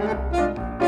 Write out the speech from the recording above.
Música